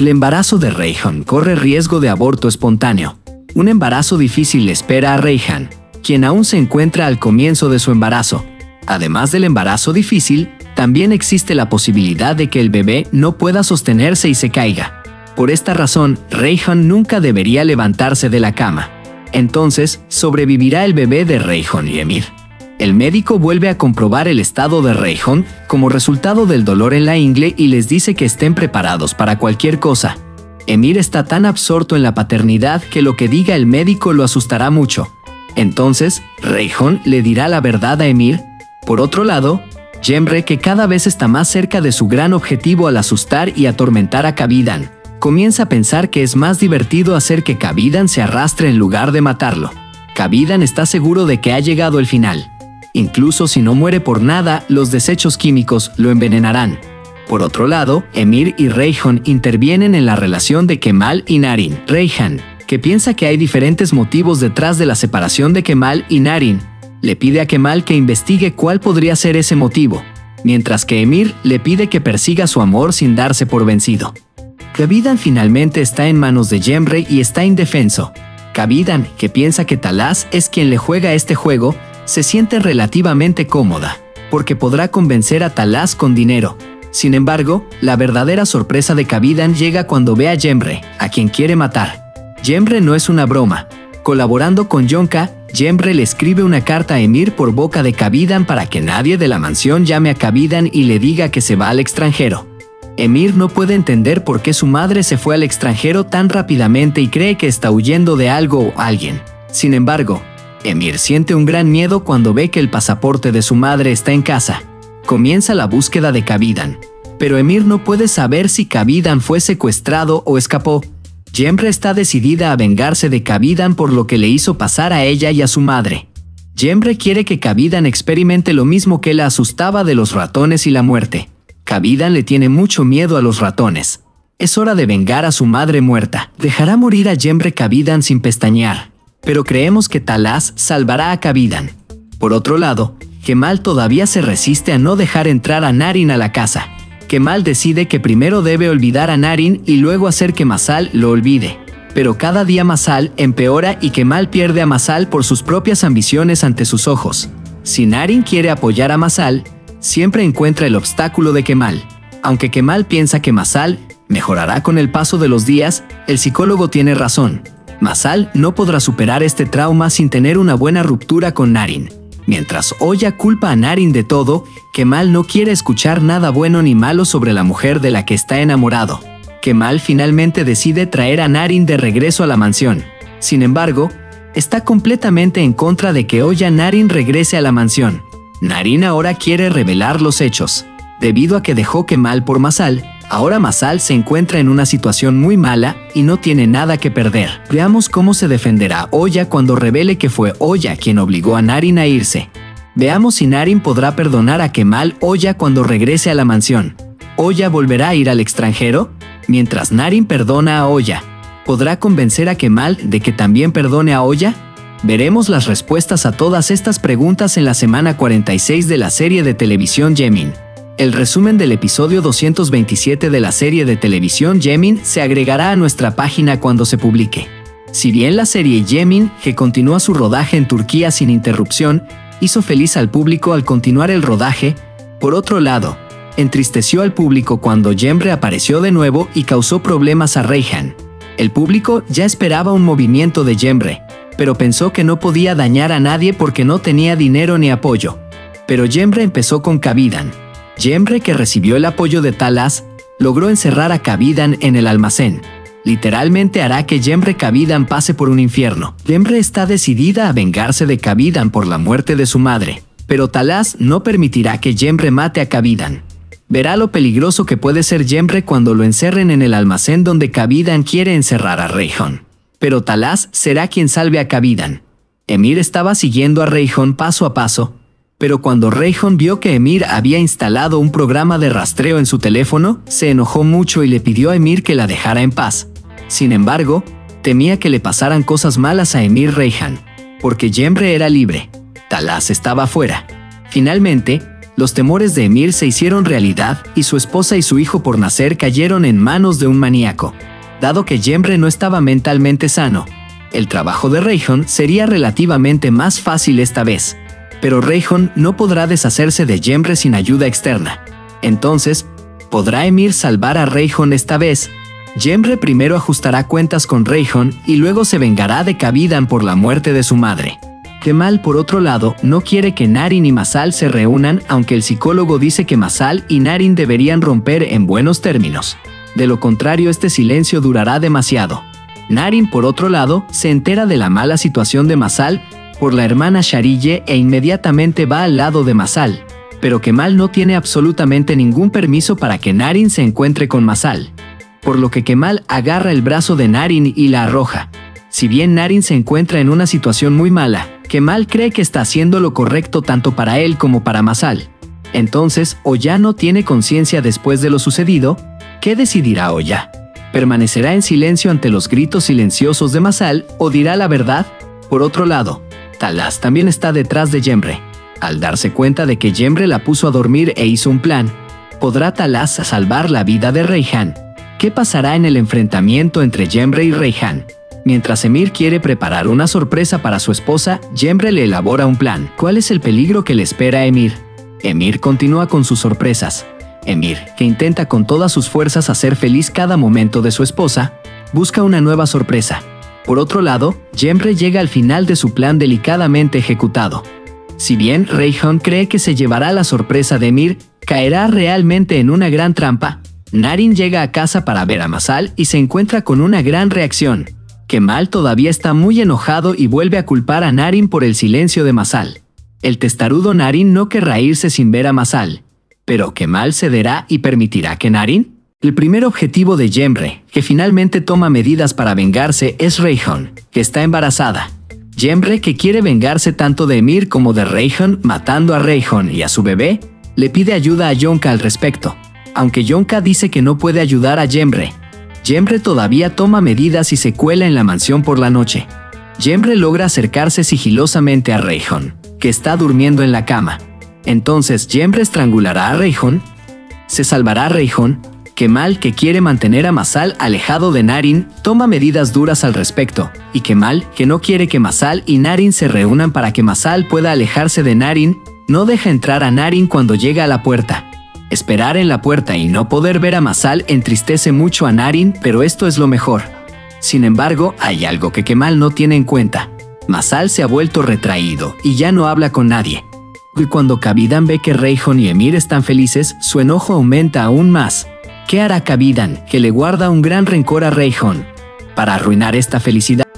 El embarazo de Reyhan corre riesgo de aborto espontáneo. Un embarazo difícil espera a Reyhan, quien aún se encuentra al comienzo de su embarazo. Además del embarazo difícil, también existe la posibilidad de que el bebé no pueda sostenerse y se caiga. Por esta razón, Reyhan nunca debería levantarse de la cama. Entonces, sobrevivirá el bebé de Reyhan y Emir. El médico vuelve a comprobar el estado de Reyhan como resultado del dolor en la ingle y les dice que estén preparados para cualquier cosa. Emir está tan absorto en la paternidad que lo que diga el médico lo asustará mucho. Entonces, Reyhan le dirá la verdad a Emir. Por otro lado, Jemre, que cada vez está más cerca de su gran objetivo al asustar y atormentar a Kabidan, comienza a pensar que es más divertido hacer que Kabidan se arrastre en lugar de matarlo. Kabidan está seguro de que ha llegado el final. Incluso si no muere por nada, los desechos químicos lo envenenarán. Por otro lado, Emir y Reyhan intervienen en la relación de Kemal y Narin. Reyhan, que piensa que hay diferentes motivos detrás de la separación de Kemal y Narin, le pide a Kemal que investigue cuál podría ser ese motivo, mientras que Emir le pide que persiga su amor sin darse por vencido. Kabidan finalmente está en manos de Jemre y está indefenso. Kabidan, que piensa que Talas es quien le juega este juego, se siente relativamente cómoda, porque podrá convencer a Talas con dinero. Sin embargo, la verdadera sorpresa de Kabidan llega cuando ve a Jemre, a quien quiere matar. Jemre no es una broma. Colaborando con Yonka, Jemre le escribe una carta a Emir por boca de Kabidan para que nadie de la mansión llame a Kabidan y le diga que se va al extranjero. Emir no puede entender por qué su madre se fue al extranjero tan rápidamente y cree que está huyendo de algo o alguien. Sin embargo, Emir siente un gran miedo cuando ve que el pasaporte de su madre está en casa. Comienza la búsqueda de Kabidan, pero Emir no puede saber si Kabidan fue secuestrado o escapó. Jemre está decidida a vengarse de Kabidan por lo que le hizo pasar a ella y a su madre. Jemre quiere que Kabidan experimente lo mismo que la asustaba de los ratones y la muerte. Kabidan le tiene mucho miedo a los ratones. Es hora de vengar a su madre muerta. Dejará morir a Jemre Kabidan sin pestañear pero creemos que Talas salvará a Kabidan. Por otro lado, Kemal todavía se resiste a no dejar entrar a Narin a la casa. Kemal decide que primero debe olvidar a Narin y luego hacer que Masal lo olvide. Pero cada día Masal empeora y Kemal pierde a Masal por sus propias ambiciones ante sus ojos. Si Narin quiere apoyar a Masal, siempre encuentra el obstáculo de Kemal. Aunque Kemal piensa que Masal mejorará con el paso de los días, el psicólogo tiene razón. Masal no podrá superar este trauma sin tener una buena ruptura con Narin. Mientras Oya culpa a Narin de todo, Kemal no quiere escuchar nada bueno ni malo sobre la mujer de la que está enamorado. Kemal finalmente decide traer a Narin de regreso a la mansión. Sin embargo, está completamente en contra de que Oya Narin regrese a la mansión. Narin ahora quiere revelar los hechos. Debido a que dejó Kemal por Masal, Ahora Masal se encuentra en una situación muy mala y no tiene nada que perder. Veamos cómo se defenderá Oya cuando revele que fue Oya quien obligó a Narin a irse. Veamos si Narin podrá perdonar a Kemal Oya cuando regrese a la mansión. ¿Oya volverá a ir al extranjero? Mientras Narin perdona a Oya, ¿podrá convencer a Kemal de que también perdone a Oya? Veremos las respuestas a todas estas preguntas en la semana 46 de la serie de televisión Jemin. El resumen del episodio 227 de la serie de televisión Yemin se agregará a nuestra página cuando se publique. Si bien la serie Yemin, que continúa su rodaje en Turquía sin interrupción, hizo feliz al público al continuar el rodaje, por otro lado, entristeció al público cuando Jemre apareció de nuevo y causó problemas a Reyhan. El público ya esperaba un movimiento de Jemre, pero pensó que no podía dañar a nadie porque no tenía dinero ni apoyo. Pero Jemre empezó con Kabidan, Jemre, que recibió el apoyo de Talas, logró encerrar a Kabidan en el almacén. Literalmente hará que Jemre Kabidan pase por un infierno. Jemre está decidida a vengarse de Kabidan por la muerte de su madre, pero Talas no permitirá que Jemre mate a Kabidan. Verá lo peligroso que puede ser Jemre cuando lo encerren en el almacén donde Kabidan quiere encerrar a Reyhon. Pero Talas será quien salve a Kabidan. Emir estaba siguiendo a Reyhon paso a paso, pero cuando Reyhon vio que Emir había instalado un programa de rastreo en su teléfono, se enojó mucho y le pidió a Emir que la dejara en paz. Sin embargo, temía que le pasaran cosas malas a Emir Reyhan, porque Jemre era libre. Talas estaba fuera. Finalmente, Los temores de Emir se hicieron realidad y su esposa y su hijo por nacer cayeron en manos de un maníaco. Dado que Jembre no estaba mentalmente sano, el trabajo de Rayhon sería relativamente más fácil esta vez. Pero Rayhon no podrá deshacerse de Jembre sin ayuda externa. Entonces, ¿podrá Emir salvar a Rayhon esta vez? Jembre primero ajustará cuentas con Rayhon y luego se vengará de Kavidan por la muerte de su madre. Kemal, por otro lado, no quiere que Narin y Masal se reúnan, aunque el psicólogo dice que Masal y Narin deberían romper en buenos términos. De lo contrario, este silencio durará demasiado. Narin, por otro lado, se entera de la mala situación de Masal por la hermana Sharille e inmediatamente va al lado de Masal. Pero Kemal no tiene absolutamente ningún permiso para que Narin se encuentre con Masal. Por lo que Kemal agarra el brazo de Narin y la arroja. Si bien Narin se encuentra en una situación muy mala, Kemal cree que está haciendo lo correcto tanto para él como para Masal. Entonces, o ya no tiene conciencia después de lo sucedido, ¿qué decidirá Oya? ¿Permanecerá en silencio ante los gritos silenciosos de Masal o dirá la verdad? Por otro lado, Talas también está detrás de Jembre. Al darse cuenta de que Jembre la puso a dormir e hizo un plan, ¿podrá Talas salvar la vida de Reihan? ¿Qué pasará en el enfrentamiento entre Jembre y Reihan? Mientras Emir quiere preparar una sorpresa para su esposa, Jembre le elabora un plan. ¿Cuál es el peligro que le espera a Emir? Emir continúa con sus sorpresas. Emir, que intenta con todas sus fuerzas hacer feliz cada momento de su esposa, busca una nueva sorpresa. Por otro lado, Jembre llega al final de su plan delicadamente ejecutado. Si bien Rayhon cree que se llevará la sorpresa de Emir, caerá realmente en una gran trampa. Narin llega a casa para ver a Masal y se encuentra con una gran reacción. Kemal todavía está muy enojado y vuelve a culpar a Narin por el silencio de Masal. El testarudo Narin no querrá irse sin ver a Masal, pero Kemal cederá y permitirá que Narin. El primer objetivo de Jemre, que finalmente toma medidas para vengarse, es Rayhon, que está embarazada. Jemre, que quiere vengarse tanto de Emir como de Rayhon, matando a Rayhon y a su bebé, le pide ayuda a Yonka al respecto, aunque Yonka dice que no puede ayudar a Jemre, Jembre todavía toma medidas y se cuela en la mansión por la noche. Jembre logra acercarse sigilosamente a Rayhon, que está durmiendo en la cama. Entonces Jembre estrangulará a Rayhon. Se salvará a Rayhon. Kemal, que quiere mantener a Masal alejado de Narin, toma medidas duras al respecto, y Kemal, que no quiere que Masal y Narin se reúnan para que Masal pueda alejarse de Narin, no deja entrar a Narin cuando llega a la puerta. Esperar en la puerta y no poder ver a Masal entristece mucho a Narin, pero esto es lo mejor. Sin embargo, hay algo que Kemal no tiene en cuenta. Masal se ha vuelto retraído y ya no habla con nadie. Y cuando Kabidan ve que Rayhon y Emir están felices, su enojo aumenta aún más. ¿Qué hará Kabidan, que le guarda un gran rencor a Rayhon? Para arruinar esta felicidad,